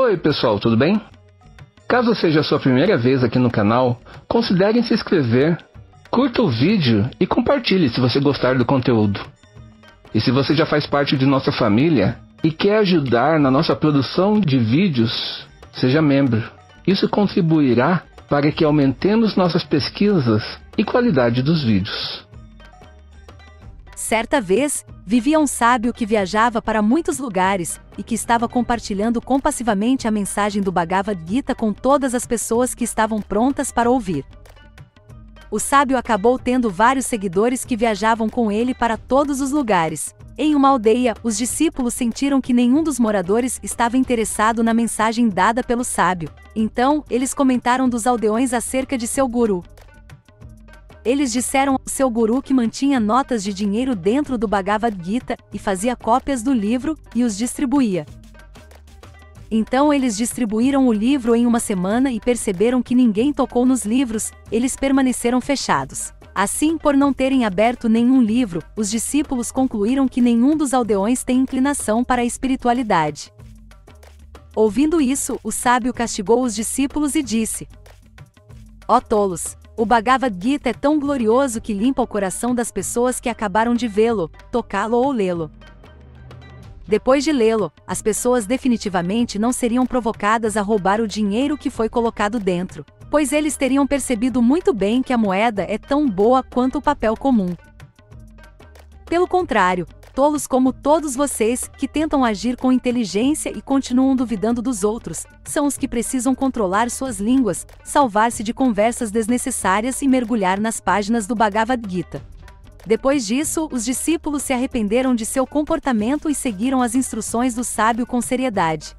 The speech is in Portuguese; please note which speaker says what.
Speaker 1: Oi pessoal, tudo bem? Caso seja a sua primeira vez aqui no canal, considere se inscrever, curta o vídeo e compartilhe se você gostar do conteúdo. E se você já faz parte de nossa família e quer ajudar na nossa produção de vídeos, seja membro. Isso contribuirá para que aumentemos nossas pesquisas e qualidade dos vídeos.
Speaker 2: Certa vez, vivia um sábio que viajava para muitos lugares e que estava compartilhando compassivamente a mensagem do Bhagavad Gita com todas as pessoas que estavam prontas para ouvir. O sábio acabou tendo vários seguidores que viajavam com ele para todos os lugares. Em uma aldeia, os discípulos sentiram que nenhum dos moradores estava interessado na mensagem dada pelo sábio. Então, eles comentaram dos aldeões acerca de seu guru, eles disseram ao seu guru que mantinha notas de dinheiro dentro do Bhagavad Gita e fazia cópias do livro e os distribuía. Então eles distribuíram o livro em uma semana e perceberam que ninguém tocou nos livros, eles permaneceram fechados. Assim, por não terem aberto nenhum livro, os discípulos concluíram que nenhum dos aldeões tem inclinação para a espiritualidade. Ouvindo isso, o sábio castigou os discípulos e disse: Ó tolos, o Bhagavad Gita é tão glorioso que limpa o coração das pessoas que acabaram de vê-lo, tocá-lo ou lê-lo. Depois de lê-lo, as pessoas definitivamente não seriam provocadas a roubar o dinheiro que foi colocado dentro, pois eles teriam percebido muito bem que a moeda é tão boa quanto o papel comum. Pelo contrário, tolos como todos vocês, que tentam agir com inteligência e continuam duvidando dos outros, são os que precisam controlar suas línguas, salvar-se de conversas desnecessárias e mergulhar nas páginas do Bhagavad Gita. Depois disso, os discípulos se arrependeram de seu comportamento e seguiram as instruções do sábio com seriedade.